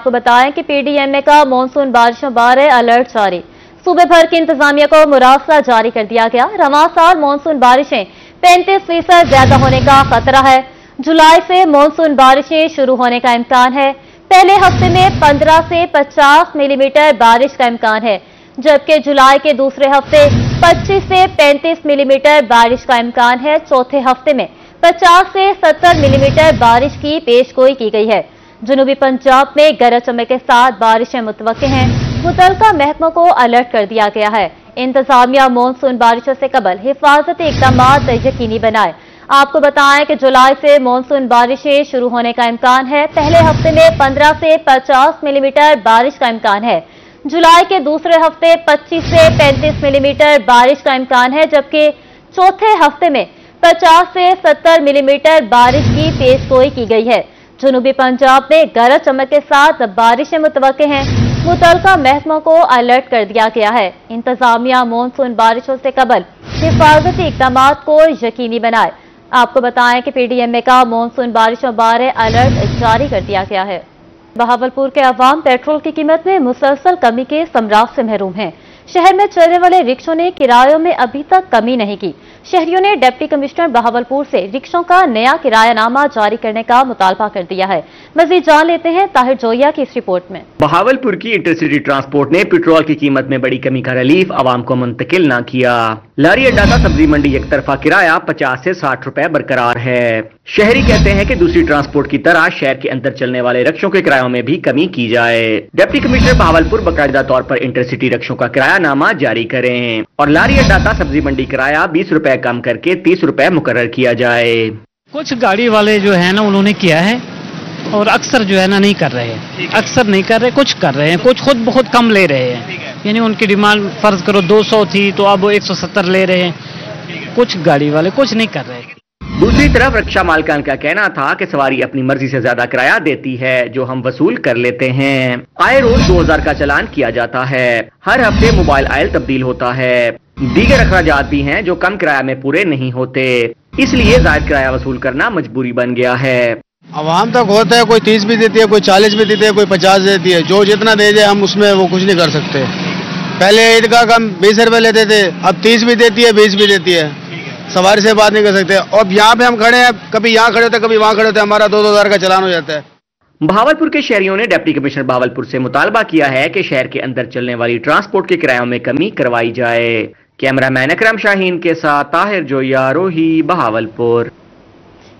आपको बताएँ कि पीडीएमए का मानसून बारिशों बारे अलर्ट जारी। सूबे भर की इंतजामिया को मुरासला जारी कर दिया गया। रवा साल मानसून बारिशें पैंतीस फ़ीसद ज़्यादा होने का खतरा है। जुलाई से मानसून बारिशें शुरू होने का इम्कान है। पहले हफ़्ते में 15 से 50 मिलीमीटर बारिश का इम्कान है, जबकि जुलाई के दूसरे हफ़्ते 25 से 35 मिलीमीटर बारिश का इम्कान है। चौथे हफ़्ते में 50 से 70 मिलीमीटर बारिश की पेशगोई की गई है। जनूबी पंजाब में गरज चमक के साथ बारिशें मुतव हैं। मुतलका महकमों को अलर्ट कर दिया गया है। इंतजामिया मानसून बारिशों से कबल हिफाजती इकदाम यकीनी बनाए। आपको बताएँ कि जुलाई से मानसून बारिशें शुरू होने का इम्कान है। पहले हफ़्ते में 15 से 50 मिलीमीटर बारिश का इम्कान है। जुलाई के दूसरे हफ़्ते 25 से 35 मिलीमीटर बारिश का इम्कान है, जबकि चौथे हफ़्ते में 50 से 70 मिलीमीटर बारिश की पेशगोई की गई है। जनूबी पंजाब में गरज चमक के साथ बारिशें मुतव हैं। मुतलका महकमों को अलर्ट कर दिया गया है। इंतजामिया मानसून बारिशों से कबल। हिफाजती इकदाम को यकीनी बनाए। आपको बताएँ कि पीडीएमए का मानसून बारिशों बारे अलर्ट जारी कर दिया गया है। बहावलपुर के अवाम पेट्रोल की कीमत में मुसलसल कमी के समराव से महरूम हैं। शहर में चलने वाले रिक्शों ने किरायों में अभी तक कमी नहीं की। शहरियों ने डिप्टी कमिश्नर बहावलपुर से रिक्शों का नया किरायानामा जारी करने का मुतालबा कर दिया है। मजीद जान लेते हैं ताहिर जोया की इस रिपोर्ट में। बहावलपुर की इंटरसिटी ट्रांसपोर्ट ने पेट्रोल की कीमत में बड़ी कमी का रिलीफ आवाम को मुंतकिल न किया। लारी अड्डा का सब्ज़ी मंडी एक तरफा किराया पचास ऐसी साठ रूपए बरकरार है। शहरी कहते हैं कि दूसरी ट्रांसपोर्ट की तरह शहर के अंदर चलने वाले रक्षों के किरायों में भी कमी की जाए। डिप्टी कमिश्नर बहावलपुर बाकायदा तौर पर इंटरसिटी रक्षों का किराया नामा जारी करें और लारी अड्डा का सब्ज़ी मंडी किराया बीस रूपए कम करके तीस रुपए मुकर किया जाए। कुछ गाड़ी वाले जो है ना उन्होंने किया है और अक्सर जो है ना नहीं कर रहे हैं। अक्सर नहीं कर रहे कुछ कर रहे हैं कुछ खुद बहुत कम ले रहे हैं। यानी उनकी डिमांड फ़र्ज़ करो 200 थी तो अब 170 ले रहे हैं। कुछ गाड़ी वाले कुछ नहीं कर रहे। दूसरी तरफ़ रक्षा मालकान का कहना था कि सवारी अपनी मर्ज़ी से ज़्यादा किराया देती है जो हम वसूल कर लेते हैं। आए रोज 2000 का चलान किया जाता है। हर हफ़्ते मोबाइल आयल तब्दील होता है। दीगर अखराज भी हैं जो कम किराया में पूरे नहीं होते। इसलिए जायद किराया वसूल करना मजबूरी बन गया है। आवाम तक होता है कोई तीस भी देती है कोई चालीस भी देती है कोई पचास देती है। जो जितना दे जाए हम उसमें वो कुछ नहीं कर सकते। पहले ईदगाह का हम बीस रुपए लेते थे अब तीस भी देती है बीस भी देती है। सवारी से बात नहीं कर सकते। अब यहाँ पे हम खड़े हैं कभी यहाँ खड़े होते कभी वहाँ खड़े होते हमारा दो दो हज़ार का चलान हो जाता है। भावलपुर के शहरियों ने डिप्टी कमिश्नर भावलपुर से मुतालबा किया है कि शहर के अंदर चलने वाली ट्रांसपोर्ट के किरायों में कमी करवाई जाए। कैमरामैन अकरम शाहीन के साथ ताहिर जोया रोही बहावलपुर।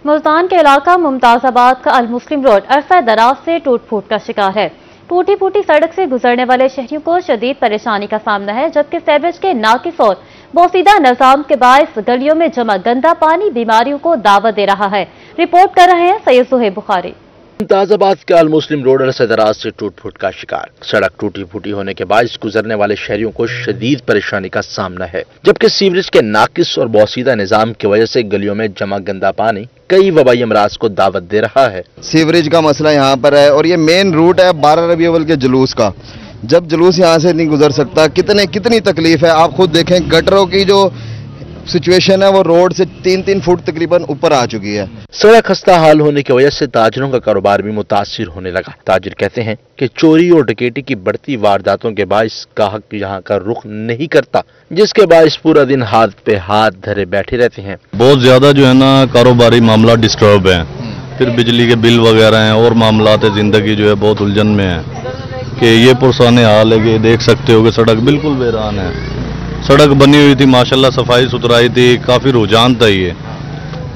मुल्तान के इलाका मुमताजाबाद का अल मुस्लिम रोड अरसा दराज से टूट फूट का शिकार है। टूटी फूटी सड़क से गुजरने वाले शहरियों को शदीद परेशानी का सामना है, जबकि सैवरेज के नाकिस और बोसीदा निज़ाम के बायस गलियों में जमा गंदा पानी बीमारियों को दावत दे रहा है। रिपोर्ट कर रहे हैं सैयद सुहेब बुखारी। मुमताजाबाद के अल मुस्लिम रोड दराज से टूट फूट का शिकार। सड़क टूटी फूटी होने के बाद गुजरने वाले शहरियों को शदीद परेशानी का सामना है, जबकि सीवरेज के नाकिस और बौसीदा निज़ाम की वजह से गलियों में जमा गंदा पानी कई वबाई अमराज को दावत दे रहा है। सीवरेज का मसला यहाँ पर है और ये मेन रूट है बारह रबी अवल के जुलूस का। जब जुलूस यहाँ से नहीं गुजर सकता, कितने कितनी तकलीफ़ है? आप खुद देखें, गटरों की जो सिचुएशन है वो रोड से तीन तीन फुट तकरीबन ऊपर आ चुकी है। सड़क खस्ता हाल होने की वजह से ताजरों का कारोबार भी मुतासर होने लगा। ताजिर कहते हैं कि चोरी और डकेटी की बढ़ती वारदातों के बायस गाहक यहाँ का रुख नहीं करता जिसके बायस पूरा दिन हाथ पे हाथ धरे बैठे रहते हैं। बहुत ज़्यादा जो है ना कारोबारी मामला डिस्टर्ब है। फिर बिजली के बिल वगैरह हैं और मामला ज़िंदगी जो है बहुत उलझन में है। कि ये पुरसाने हाल है कि देख सकते हो कि सड़क बिल्कुल बेरान है। सड़क बनी हुई थी माशाल्लाह सफ़ाई सुथराई थी काफ़ी रुझान था ये।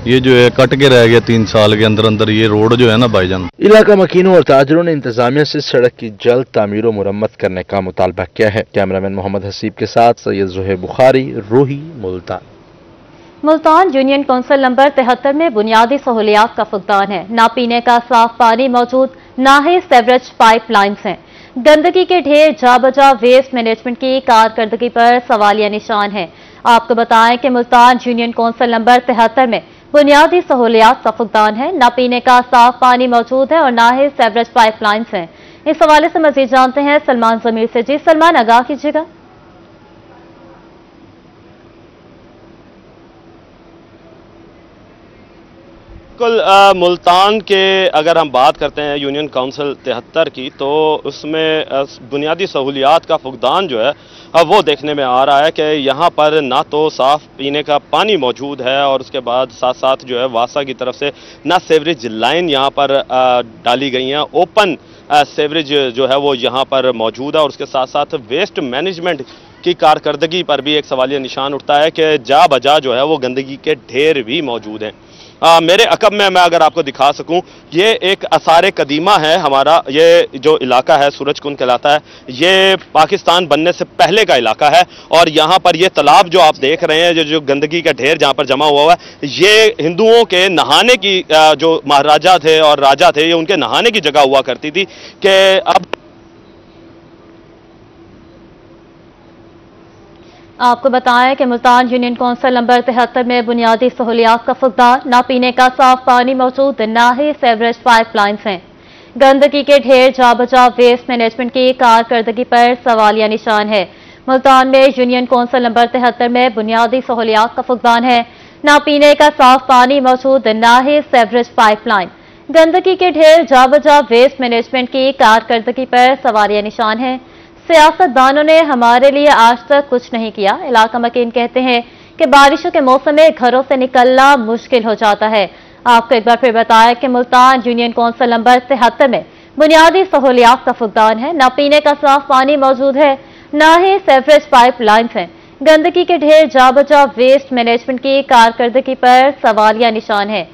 ये जो है कट के रह गया तीन साल के अंदर अंदर ये रोड जो है ना भाईजान। इलाका मकीनों और ताजरों ने इंतजामिया से सड़क की जल्द तामीर मुरम्मत करने का मुतालबा किया है। कैमरामैन मोहम्मद हसीब के साथ सैयद जुहे बुखारी रोही Multan. Multan union council number तिहत्तर में बुनियादी सहूलियात का फुकदान है। ना पीने का साफ़ पानी मौजूद ना ही सेवरेज पाइप लाइन्स हैं। गंदगी के ढेर जा बजा वेस्ट मैनेजमेंट की कारकर्दगी पर सवालिया निशान है। आपको बताएँ कि मुल्तान यूनियन कौंसिल नंबर तिहत्तर में बुनियादी सहूलियात का फुकदान है। न पीने का साफ़ पानी मौजूद है और ना ही सेवरेज पाइपलाइंस हैं। इस हवाले से मजीद जानते हैं सलमान जमीर से। जी, सलमान, आगाह कीजिएगा। बिल्कुल मुल्तान के अगर हम बात करते हैं यूनियन काउंसिल तिहत्तर की तो उसमें बुनियादी सहूलियात का फुकदान जो है अ, वो देखने में आ रहा है कि यहाँ पर ना तो साफ़ पीने का पानी मौजूद है और उसके बाद साथ साथ जो है वासा की तरफ़ से ना सेवरेज लाइन यहाँ पर डाली गई हैं। ओपन सेवरेज जो है वो यहाँ पर मौजूद है और उसके साथ साथ वेस्ट मैनेजमेंट की कारकर्दगी पर भी एक सवालिया निशान उठता है कि जा बजा जो है वो गंदगी के ढेर भी मौजूद हैं। आ, मेरे अकब में मैं अगर आपको दिखा सकूँ ये एक आसार कदीमा है हमारा ये जो इलाका है सूरज कुंड कहलाता है ये पाकिस्तान बनने से पहले का इलाका है और यहाँ पर ये तालाब जो आप देख रहे हैं जो जो गंदगी का ढेर जहाँ पर जमा हुआ है ये हिंदुओं के नहाने की जो महाराजा थे और राजा थे ये उनके नहाने की जगह हुआ करती थी कि अब आपको बताएँ कि मुल्तान यूनियन कौंसिल नंबर तिहत्तर में बुनियादी सहूलियात का फुकदार, ना पीने का साफ़ पानी मौजूद, ना ही सेवरेज पाइपलाइंस हैं। गंदगी के ढेर जा बजा वेस्ट मैनेजमेंट की कारकर्दगी पर सवालिया निशान है। मुल्तान में यूनियन कौंसिल नंबर तिहत्तर में बुनियादी सहूलियात का फुकदान है। ना पीने का साफ़ पानी मौजूद, ना ही सेवरेज पाइप लाइन गंदगी के ढेर जा बजा वेस्ट मैनेजमेंट की कारकर्दगी पर सवालिया निशान है। सियासतदानों ने हमारे लिए आज तक कुछ नहीं किया। इलाका मकीन कहते हैं कि बारिशों के मौसम में घरों से निकलना मुश्किल हो जाता है। आपको एक बार फिर बताया कि मुल्तान यूनियन कौंसिल नंबर तिहत्तर में बुनियादी सहूलियात का फुकदान है। न पीने का साफ़ पानी मौजूद है, न ही सेवरेज पाइप लाइन्स हैं। गंदगी के ढेर जा बजा वेस्ट मैनेजमेंट की कारकर्दगी पर सवालिया निशान है।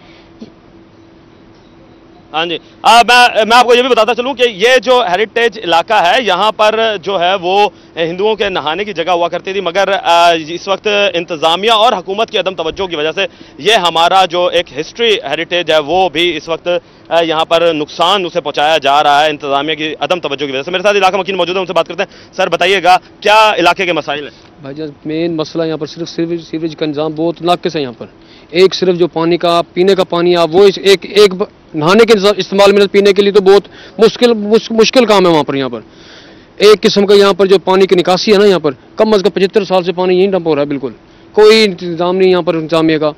हाँ जी। आ, मैं मैं आपको ये भी बताता चलूँ कि ये जो हेरिटेज इलाका है यहाँ पर जो है वो हिंदुओं के नहाने की जगह हुआ करती थी मगर आ, इस वक्त इंतज़ामिया और हुकूमत की अदम तवज्जो की वजह से ये हमारा जो एक हिस्ट्री हेरिटेज है वो भी इस वक्त यहाँ पर नुकसान उसे पहुँचाया जा रहा है इंतज़ामिया की अदम तवज्जो की वजह से। मेरे साथ इलाका मकीन मौजूद है उनसे बात करते हैं। सर बताइएगा क्या इलाके के मसाइल हैं? भाईजान मेन मसला यहाँ पर सिर्फ़ सीवरेज का इंजाम बहुत नाकिस है यहाँ पर। एक सिर्फ़ जो पानी का, पीने का पानी आप वो एक एक नहाने के इस्तेमाल- में पीने के लिए तो बहुत मुश्किल, मुश- मुश्किल काम है वहाँ पर यहाँ पर। एक किस्म का यहाँ पर जो पानी की निकासी है ना यहाँ पर, कम अज कम पचहत्तर साल से पानी यहीं डंप हो रहा है बिल्कुल। कोई इंतज़ाम नहीं यहाँ पर इंतजामिया का।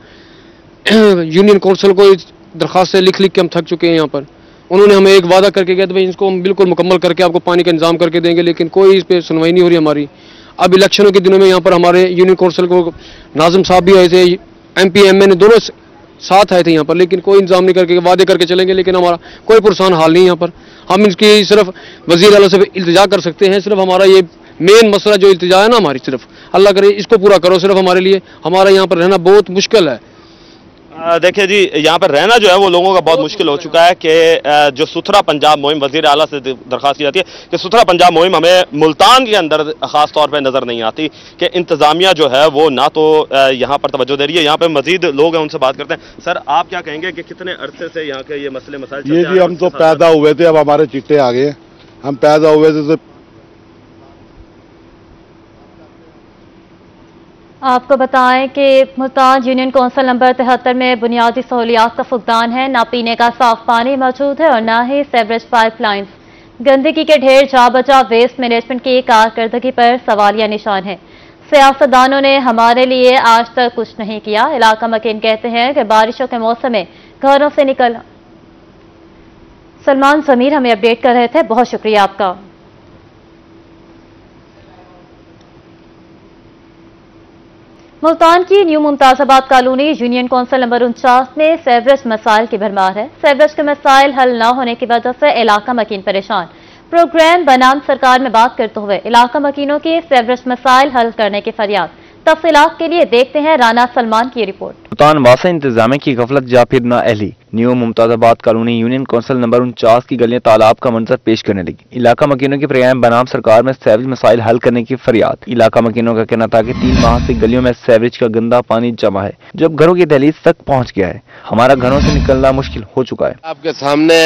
यूनियन कौंसिल को इस दरखास्त लिख लिख के हम थक चुके हैं यहाँ पर। उन्होंने हमें एक वादा करके गया था, भाई इसको हम बिल्कुल मुकम्मल करके आपको पानी का इंतज़ाम करके देंगे, लेकिन कोई इस पर सुनवाई नहीं हो रही हमारी। अब इलेक्शनों के दिनों में यहाँ पर हमारे यूनियन कौंसिल को नाजम साहब भी आए थे एम पी एम ने दोनों साथ आए थे यहाँ पर, लेकिन कोई इंतज़ाम नहीं करके, वादे करके चलेंगे, लेकिन हमारा कोई पुरसान हाल नहीं यहाँ पर। हम इसकी सिर्फ़ वज़ीर अला से इल्तजा कर सकते हैं, सिर्फ़ हमारा ये मेन मसला जो इल्तजा है ना हमारी, सिर्फ़। अल्लाह करे, इसको पूरा करो सिर्फ़ हमारे लिए। हमारा यहाँ पर रहना बहुत मुश्किल है। देखिए जी यहाँ पर रहना जो है वो लोगों का बहुत मुश्किल हो चुका है कि जो सुथरा पंजाब मुहिम वज़ीर अला से दरखास्त की जाती है कि सुथरा पंजाब मुहिम हमें मुल्तान के अंदर ख़ास तौर पर नज़र नहीं आती कि इंतज़ामिया जो है वो ना तो यहाँ पर तवज्जो दे रही है। यहाँ पर मजीद लोग हैं उनसे बात करते हैं। सर आप क्या कहेंगे कि कितने अरसे से यहाँ के ये मसले मसाइल ये जी हम तो पैदा हुए थे अब हमारे चिट्टे आ गए हम पैदा हुए थे आपको बताएँ कि मुल्तान यूनियन कौंसिल नंबर तिहत्तर में बुनियादी सहूलियात का फुकदान है, ना पीने का साफ़ पानी मौजूद है और ना ही सेवरेज पाइपलाइंस गंदगी के ढेर जा बचा वेस्ट मैनेजमेंट की कारकर्दगी पर सवालिया निशान है। सियासतदानों ने हमारे लिए आज तक कुछ नहीं किया। इलाका मकीन कहते हैं कि बारिशों के मौसम में घरों से निकल। सलमान जमीर हमें अपडेट कर रहे थे, बहुत शुक्रिया आपका। मुल्तान की new Mumtazabad colony union council number उनचास में सेवरेज मसाइल की भरमार है। सेवरेज के मसाइल हल न होने की वजह से इलाका मकीन परेशान। प्रोग्राम बनाम सरकार में बात करते हुए इलाका मकीनों के सेवरेज मसाइल हल करने की फरियाद। तफसीलात के लिए देखते हैं राना सलमान की रिपोर्ट। सुल्तान वासा इंतजामिया की गफलत जा फिर ना Ahli. New Mumtazabad colony union council number उनचास की गलियाँ तालाब का मंजर पेश करने लगी। इलाका मकीनों के प्रोग्राम बनाम सरकार में सैवरेज मसाइल हल करने की फरियाद। इलाका मकीनों का कहना था कि तीन माह से गलियों में सेवरेज का गंदा पानी जमा है जब घरों की दहलीज तक पहुँच गया है। हमारा घरों से निकलना मुश्किल हो चुका है। आपके सामने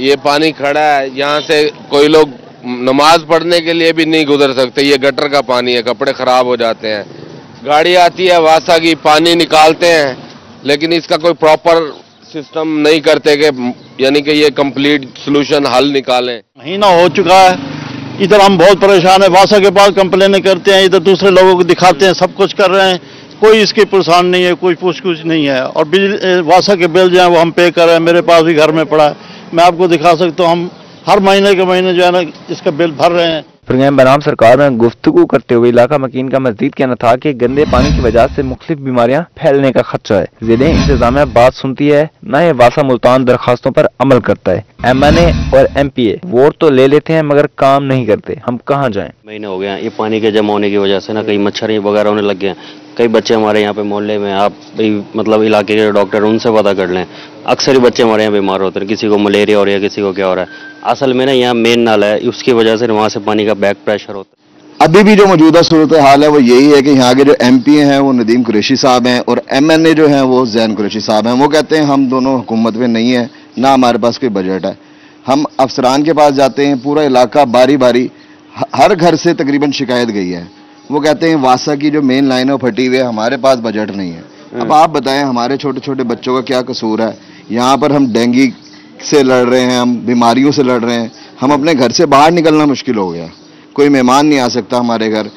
ये पानी खड़ा है यहाँ से कोई लोग नमाज़ पढ़ने के लिए भी नहीं गुजर सकते, ये गटर का पानी है, कपड़े खराब हो जाते हैं। गाड़ी आती है, वासा की पानी निकालते हैं, लेकिन इसका कोई प्रॉपर सिस्टम नहीं करते कि, यानी कि ये कंप्लीट सोल्यूशन हल निकालें। महीना हो चुका है, इधर हम बहुत परेशान है, वासा के पास कंप्लेन करते हैं, इधर दूसरे लोगों को दिखाते हैं, सब कुछ कर रहे हैं, कोई इसकी परेशान नहीं है, कोई पूछ कुछ नहीं है। और बिजली वासा के बिल जो है वो हम पे कर रहे हैं, मेरे पास भी घर में पड़ा है, मैं आपको दिखा सकता हूँ, हम हर महीने के महीने जो है ना इसका बिल भर रहे हैं। प्रोग्राम बनाम सरकार में गुफ्तु करते हुए इलाका मकीन का मजीद कहना था कि गंदे पानी की वजह से मुख्तलिफ़ बीमारियाँ फैलने का खदशा है। ज़िले इंतजामिया बात सुनती है न ये वासा मुल्तान दरखास्तों पर अमल करता है। एम एन ए और एम पी ए वोट तो ले लेते हैं मगर काम नहीं करते। हम कहाँ जाए? महीने हो गए हैं ये पानी के जमा होने की वजह से ना कई मच्छर वगैरह होने लग गए हैं। कई बच्चे हमारे यहाँ पे मोहल्ले में आप मतलब इलाके के डॉक्टर उनसे पता कर लें। अक्सर ही बच्चे हमारे यहाँ बीमार होते हैं किसी को मलेरिया हो रहा है किसी को क्या हो रहा है। असल में ना यहाँ मेन नाला है उसकी वजह से वहाँ से पानी का बैक प्रेशर होता है। अभी भी जो मौजूदा सूरत हाल है वो यही है कि यहाँ के जो एम पी हैं वो नदीम कुरेशी साहब हैं और एम एन ए जो हैं वो जैन कुरेशी साहब हैं। वो कहते हैं हम दोनों हुकूमत में नहीं है ना हमारे पास कोई बजट है। हम अफसरान के पास जाते हैं पूरा इलाका बारी बारी हर घर से तकरीबन शिकायत गई है। वो कहते हैं वासा की जो मेन लाइन है वो फटी हुई है हमारे पास बजट नहीं है। अब आप बताएँ हमारे छोटे छोटे बच्चों का क्या कसूर है? यहाँ पर हम डेंगी से लड़ रहे हैं हम बीमारियों से लड़ रहे हैं। हम अपने घर से बाहर निकलना मुश्किल हो गया। कोई मेहमान नहीं आ सकता हमारे घर।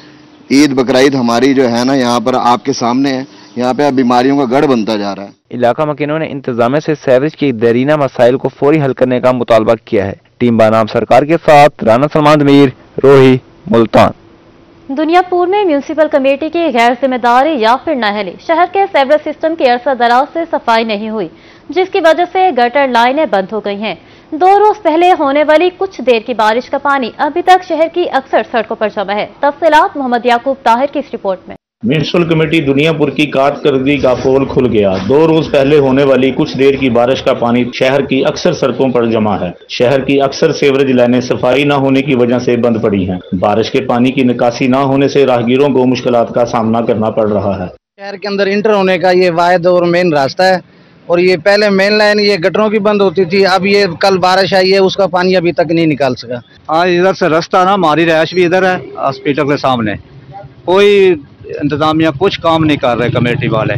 ईद बकरीद हमारी जो है ना यहाँ पर आपके सामने है। यहाँ पे अब बीमारियों का गढ़ बनता जा रहा है। इलाका मकीनों ने इंतज़ाम से सैवरेज के दरीना मसाइल को फौरी हल करने का मुतालबा किया है। टीम बनाम सरकार के साथ राना सलमान मीर रोही मुल्तान। दुनियापुर में म्यूनसिपल कमेटी की गैर ज़िम्मेदारी या फिर नहली। शहर के सेवरेज सिस्टम की अरसा दराज से सफ़ाई नहीं हुई। जिसकी वजह से गटर लाइनें बंद हो गई हैं। दो रोज पहले होने वाली कुछ देर की बारिश का पानी अभी तक शहर की अक्सर सड़कों पर जमा है। तफसीलात मोहम्मद याकूब ताहिर की इस रिपोर्ट में। म्यूनसिपल कमेटी दुनियापुर की कारकर्दगी का पोल खुल गया। दो रोज पहले होने वाली कुछ देर की बारिश का पानी शहर की अक्सर सड़कों पर जमा है। शहर की अक्सर सेवरेज लाइनें सफ़ाई न होने की वजह से बंद पड़ी हैं। बारिश के पानी की निकासी न होने से राहगीरों को मुश्किल का सामना करना पड़ रहा है। शहर के अंदर इंटर होने का ये वायद और मेन रास्ता है। और ये पहले मेन लाइन ये गटरों की बंद होती थी, अब ये कल बारिश आई है, उसका पानी अभी तक नहीं निकाल सका। हाँ इधर से रास्ता ना हमारी रहायश भी इधर है हॉस्पिटल के सामने। कोई इंतजामिया कुछ काम नहीं कर रहे कमेटी वाले।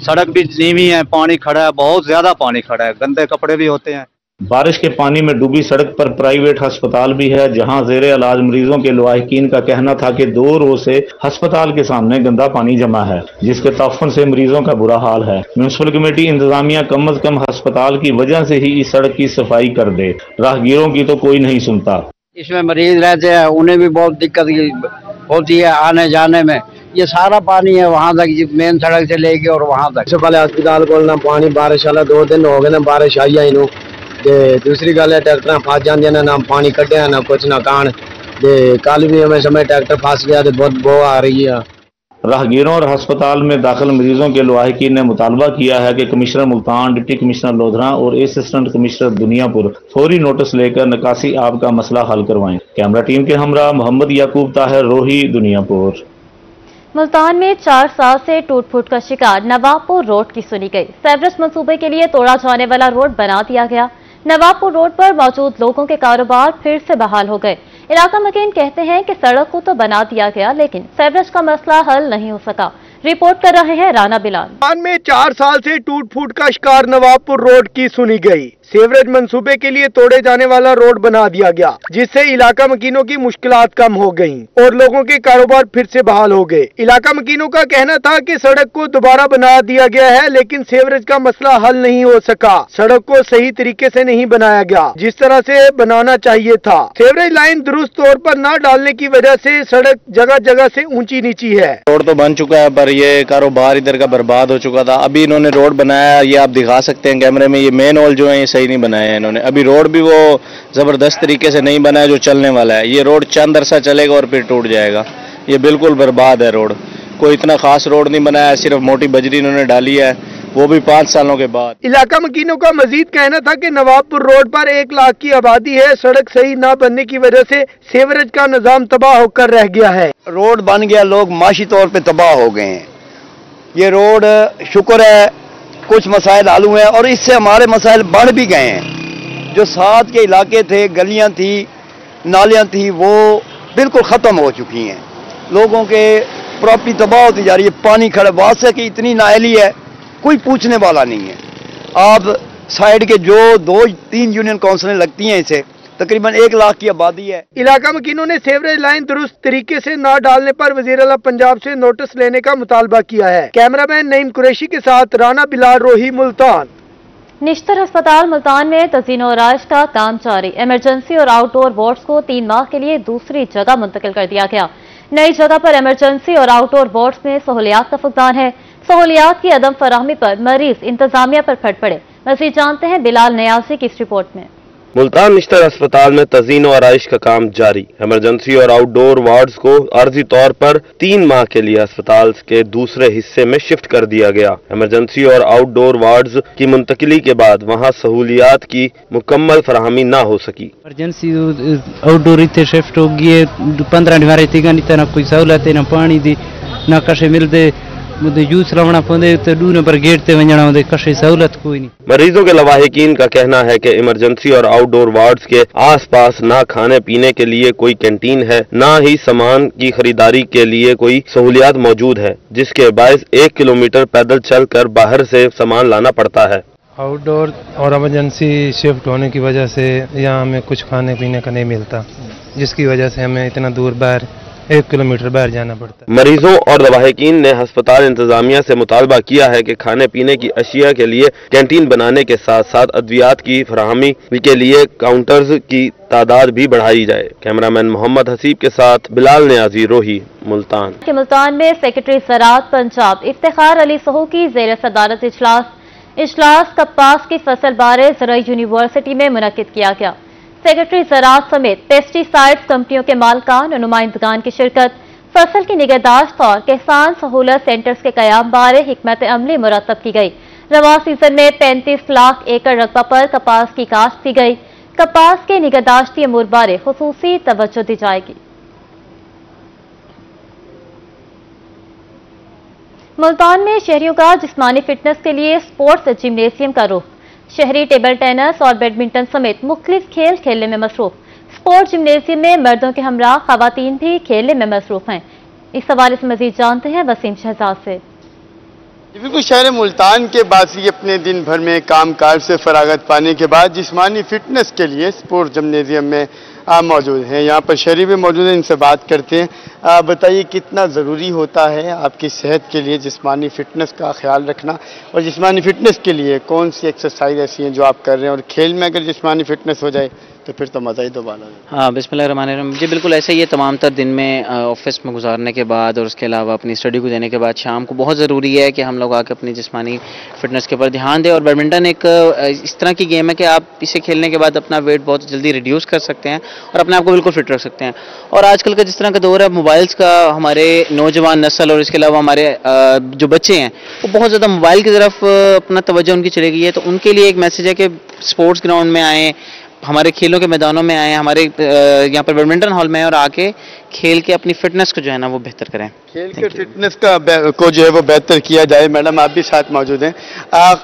सड़क भी नीवी है, पानी खड़ा है, बहुत ज़्यादा पानी खड़ा है, गंदे कपड़े भी होते हैं। बारिश के पानी में डूबी सड़क पर प्राइवेट अस्पताल भी है जहाँ जेर इलाज मरीजों के लवाहकिन का कहना था कि दो रोज से अस्पताल के सामने गंदा पानी जमा है जिसके तफन से मरीजों का बुरा हाल है। म्यूनसिपल कमेटी इंतजामिया कम अज कम अस्पताल की वजह से ही इस सड़क की सफ़ाई कर दे। राहगीरों की तो कोई नहीं सुनता। इसमें मरीज़ रहते हैं उन्हें भी बहुत दिक्कत होती है आने जाने में। ये सारा पानी है वहाँ तक मेन सड़क से लेके और वहाँ तक। पहले अस्पताल को ना पानी बारिश वाला दो दिन हो गए ना बारिश आई है ते दूसरी गल है ट्रैक्टर फस जाते ना पानी कटे ना कुछ ना कान। ते कल भी हमें समय ट्रैक्टर फस गया तो बहुत बो आ रही है राहगीरों और हस्पताल में दाखिल मरीजों के लवाहकिन ने मुतालबा किया है कि commissioner Multan deputy commissioner Lodhra और असिस्टेंट कमिश्नर दुनियापुर फौरी नोटिस लेकर निकासी आप का मसला हल करवाएँ। कैमरा टीम के हमरा मोहम्मद याकूब ताहिर रोही दुनियापुर। मुल्तान में चार साल से टूट फूट का शिकार नवाबपुर रोड की सुनी गई। सेवरेज मंसूबे के लिए तोड़ा जाने वाला रोड बना दिया गया। नवाबपुर रोड पर मौजूद लोगों के कारोबार फिर से बहाल हो गए। इलाका मकीन कहते हैं कि सड़क को तो बना दिया गया, लेकिन सेवरेज का मसला हल नहीं हो सका। रिपोर्ट कर रहे हैं राना बिलान में चार साल से टूट फूट का शिकार नवाबपुर रोड की सुनी गई। सेवरेज मंसूबे के लिए तोड़े जाने वाला रोड बना दिया गया, जिससे इलाका मकीनों की मुश्किल कम हो गई और लोगों के कारोबार फिर से बहाल हो गए। इलाका मकीनों का कहना था कि सड़क को दोबारा बना दिया गया है, लेकिन सेवरेज का मसला हल नहीं हो सका। सड़क को सही तरीके से नहीं बनाया गया, जिस तरह से बनाना चाहिए था। सेवरेज लाइन दुरुस्त तौर पर न डालने की वजह से सड़क जगह जगह से ऊँची नीची है। रोड तो बन चुका है, पर ये कारोबार इधर का बर्बाद हो चुका था। अभी इन्होंने रोड बनाया ये आप दिखा सकते हैं कैमरे में, ये मेन हॉल जो है सही नहीं बनाया है इन्होंने। अभी रोड भी वो ज़बरदस्त तरीके से नहीं बनाया जो चलने वाला है। ये रोड चंद अरसा चलेगा और फिर टूट जाएगा। ये बिल्कुल बर्बाद है रोड। कोई इतना खास रोड नहीं बनाया सिर्फ़ मोटी बजरी इन्होंने डाली है। वो भी पाँच सालों के बाद। इलाका मकीनों का मजीद कहना था कि नवाबपुर रोड पर एक लाख की आबादी है। सड़क सही न बनने की वजह से सेवरेज का निज़ाम तबाह होकर रह गया है। रोड बन गया लोग माशी तौर पे तबाह हो गए हैं। ये रोड शुक्र है कुछ मसाइल आलू हैं और इससे हमारे मसाइल बढ़ भी गए हैं। जो साथ के इलाके थे, गलियाँ थी, नालियाँ थी, वो बिल्कुल ख़त्म हो चुकी हैं। लोगों के प्रॉपर्टी तबाह होती जा रही है, पानी खड़े वास्तव की इतनी नाहली है, कोई पूछने वाला नहीं है। आप साइड के जो दो, तीन यूनियन काउंसिलें लगती हैं इसे तकरीबन एक लाख की आबादी है। इलाका मकीनों ने सेवरेज लाइन दुरुस्त तरीके से न डालने पर वज़ीर अला पंजाब से नोटिस लेने का मुतालबा किया है। कैमरामैन नईम कुरैशी के साथ राना बिलाल रोही मुल्तान। निश्तर अस्पताल मुल्तान में तजीन आयश का काम जारी इमरजेंसी और आउटडोर वार्ड्स को तीन माह के लिए दूसरी जगह मुंतकिल कर दिया गया। नई जगह पर इमरजेंसी और आउटडोर वार्ड्स में सहूलियात का फुकदान है। सहूलियात की अदम फराहमी पर मरीज़ इंतजामिया पर फट पड़े। मजीद जानते हैं बिलाल नयाजी की इस रिपोर्ट में। मुल्तान निश्तर अस्पताल में तजीन और आरइश का काम जारी। इमरजेंसी और आउटडोर वार्ड्स को अर्जी तौर पर तीन माह के लिए अस्पताल के दूसरे हिस्से में शिफ्ट कर दिया गया। इमरजेंसी और आउटडोर वार्ड्स की मुंतकली के बाद वहाँ सहूलियात की मुकम्मल फराहमी न हो सकी। इमरजेंसी आउटडोर इतने शिफ्ट हो गए पंद्रह दीवारें थी नहीं ना कोई सहूलत ना, पानी दी ना कशे मिलते जूस लावना पवंदे तो डूने पर गेट ते वञणा हूंदे कशे सहूलत कोई नहीं मरीजों के लवाहिकीन का कहना है कि इमरजेंसी और आउटडोर वार्ड्स के आसपास ना खाने पीने के लिए कोई कैंटीन है ना ही सामान की खरीदारी के लिए कोई सहूलियात मौजूद है जिसके बायस एक किलोमीटर पैदल चल कर बाहर से सामान लाना पड़ता है आउटडोर और इमरजेंसी शिफ्ट होने की वजह से यहाँ हमें कुछ खाने पीने का नहीं मिलता जिसकी वजह से हमें इतना दूर बाहर एक किलोमीटर बाहर जाना पड़ता है। मरीजों और लवाहिकीन ने अस्पताल इंतजामिया से मुतालबा किया है कि खाने पीने की अशिया के लिए कैंटीन बनाने के साथ साथ अद्वियात की फराहमी के लिए काउंटर्स की तादाद भी बढ़ाई जाए। कैमरामैन मोहम्मद हसीब के साथ बिलाल न्याजी रोही मुल्तान। के मुल्तान में सेक्रेटरी जरात पंजाब इफ्तार अली सहू की जेर सदारत इजलास। इजलास कपास की फ़सल बारे जरा यूनिवर्सिटी में मुनद किया गया। सेक्रेटरी ज़रात समेत पेस्टिसाइड्स कंपनियों के मालकान और नुमाइंदगान की शिरकत। फ़सल की निगहदाश्त और किसान सहूलत सेंटर्स के क्याम बारे हमत अमली मुरतब की गई। रवा सीज़न में पैंतीस लाख एकड़ रकबा पर कपास की काश्त की गई। कपास के निगहदाश्ती अमूर बारे खसूसी तवज्जो दी जाएगी। मुल्तान में शहरियों का जिस्मानी फिटनेस के लिए स्पोर्ट्स जिम्नेशियम का रुख। शहरी टेबल टेनिस और बैडमिंटन समेत मुख्तलिफ़ खेल खेलने में मसरूफ। स्पोर्ट जिमनेजियम में मर्दों के हमरा खातन भी खेलने में मसरूफ हैं। इस हवाले से मजीद जानते हैं वसीम शहजाद से। बिल्कुल शहर मुल्तान के बासी अपने दिन भर में काम काज से फरागत पाने के बाद जिसमानी फिटनेस के लिए स्पोर्ट्स जमनेजियम में मौजूद हैं, यहाँ पर शहरी भी मौजूद हैं, इनसे बात करते हैं। बताइए कितना ज़रूरी होता है आपकी सेहत के लिए जिस्मानी फ़िटनेस का ख्याल रखना और जिस्मानी फ़िटनेस के लिए कौन सी एक्सरसाइज ऐसी हैं जो आप कर रहे हैं और खेल में अगर जिस्मानी फ़िटनेस हो जाए तो फिर तो मज़ा ही दोबारा हाँ। बिस्मिल्लाह जी, बिल्कुल ऐसे ही है तमाम तर दिन में ऑफ़िस में गुजारने के बाद और उसके अलावा अपनी स्टडी को देने के बाद शाम को बहुत ज़रूरी है कि हम लोग आके अपनी जिसमानी फिटनेस के ऊपर ध्यान दें। और बैडमिंटन एक इस तरह की गेम है कि आप इसे खेलने के बाद अपना वेट बहुत जल्दी रिड्यूस कर सकते हैं और अपने आप को बिल्कुल फिट रख सकते हैं। और आजकल का जिस तरह का दौर है, मोबाइल्स का, हमारे नौजवान नस्ल और इसके अलावा हमारे जो बच्चे हैं, वो बहुत ज़्यादा मोबाइल की तरफ़ अपना तवज्जो उनकी चली गई है। तो उनके लिए एक मैसेज है कि स्पोर्ट्स ग्राउंड में आएँ हमारे खेलों के मैदानों में आए हमारे यहाँ पर बैडमिंटन हॉल में और आके खेल के अपनी फिटनेस को जो है ना वो बेहतर करें। खेल के फिटनेस का को जो है वो बेहतर किया जाए मैडम आप भी साथ मौजूद हैं।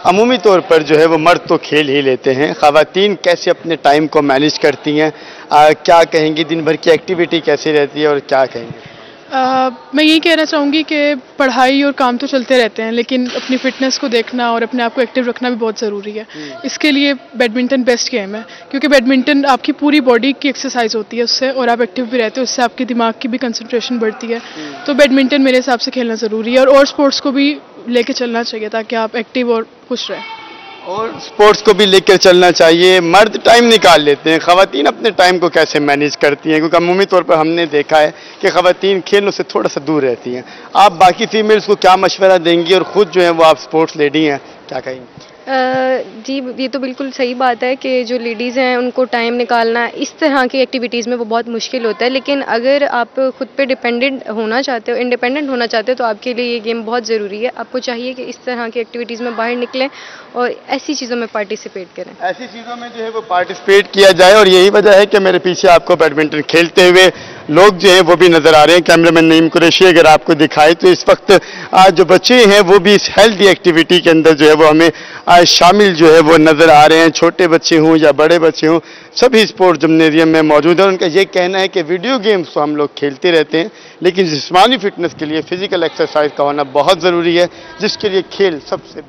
अमूमी तौर पर जो है वो मर्द तो खेल ही लेते हैं। खातन कैसे अपने टाइम को मैनेज करती हैं? क्या कहेंगी? दिन भर की एक्टिविटी कैसी रहती है और क्या कहेंगे? आ, मैं यही कहना चाहूँगी कि पढ़ाई और काम तो चलते रहते हैं लेकिन अपनी फिटनेस को देखना और अपने आप को एक्टिव रखना भी बहुत ज़रूरी है हम्म। इसके लिए बैडमिंटन बेस्ट गेम है क्योंकि बैडमिंटन आपकी पूरी बॉडी की एक्सरसाइज होती है उससे और आप एक्टिव भी रहते हो उससे आपके दिमाग की भी कंसनट्रेशन बढ़ती है हम्म। तो बैडमिंटन मेरे हिसाब से खेलना ज़रूरी है और, और स्पोर्ट्स को भी लेके चलना चाहिए ताकि आप एक्टिव और खुश रहें और स्पोर्ट्स को भी लेकर चलना चाहिए। मर्द टाइम निकाल लेते हैं। खातन अपने टाइम को कैसे मैनेज करती हैं? क्योंकि अमूमी तौर पर हमने देखा है कि खातन खेलों से थोड़ा सा दूर रहती हैं। आप बाकी फीमेल्स को क्या मशवरा देंगी? और ख़ुद जो है वो आप स्पोर्ट्स लेडी हैं। क्या कहेंगे? जी, ये तो बिल्कुल सही बात है कि जो लेडीज़ हैं, उनको टाइम निकालना, इस तरह की एक्टिविटीज़ में वो बहुत मुश्किल होता है। लेकिन अगर आप खुद पे डिपेंडेंट होना चाहते हो इंडिपेंडेंट होना चाहते हो तो आपके लिए ये गेम बहुत ज़रूरी है। आपको चाहिए कि इस तरह की एक्टिविटीज़ में बाहर निकलें और ऐसी चीज़ों में पार्टिसिपेट करें। ऐसी चीज़ों में जो है वो पार्टिसिपेट किया जाए और यही वजह है कि मेरे पीछे आपको बैडमिंटन खेलते हुए लोग जो हैं वो भी नज़र आ रहे हैं। कैमरामैन नईम कुरैशी, अगर आपको दिखाए तो इस वक्त आज जो बच्चे हैं, वो भी इस हेल्थी एक्टिविटी के अंदर जो है वो हमें आज शामिल जो है वो नज़र आ रहे हैं। छोटे बच्चे हों या बड़े बच्चे हों, सभी स्पोर्ट्स जिमनेजियम में मौजूद है। उनका ये कहना है कि वीडियो गेम्स तो हम लोग खेलते रहते हैं, लेकिन जिसमानी फिटनेस के लिए फ़िज़िकल एक्सरसाइज का होना बहुत ज़रूरी है, जिसके लिए खेल सबसे